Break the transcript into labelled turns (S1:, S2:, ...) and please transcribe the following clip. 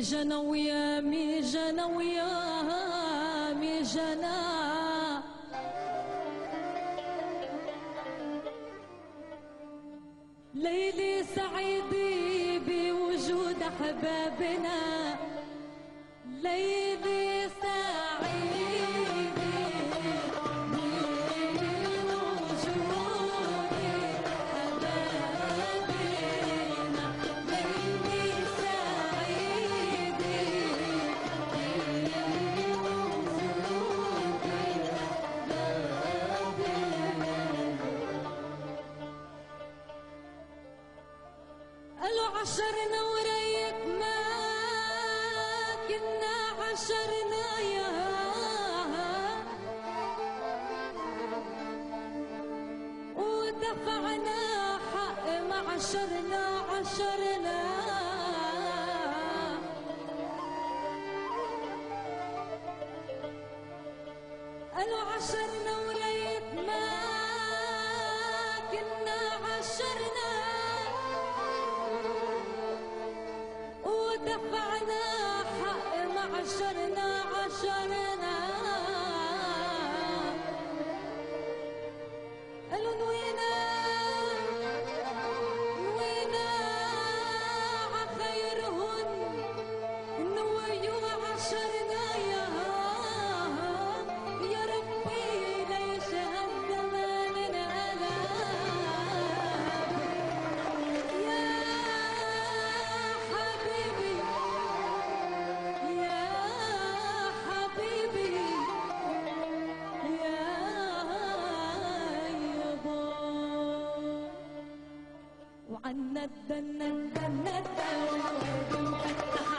S1: جنى ويا مي جنى ويا مي جنى ليلي سعيدي بوجود أحبابنا. ليلي عشرنا ما كنا عشرنا يا ودفعنا حق معشرنا عشرنا. قالوا عشرنا ودفعنا حق معشرنا عشرنا. وعنا الدنا الدنا الدنا فتح عخدة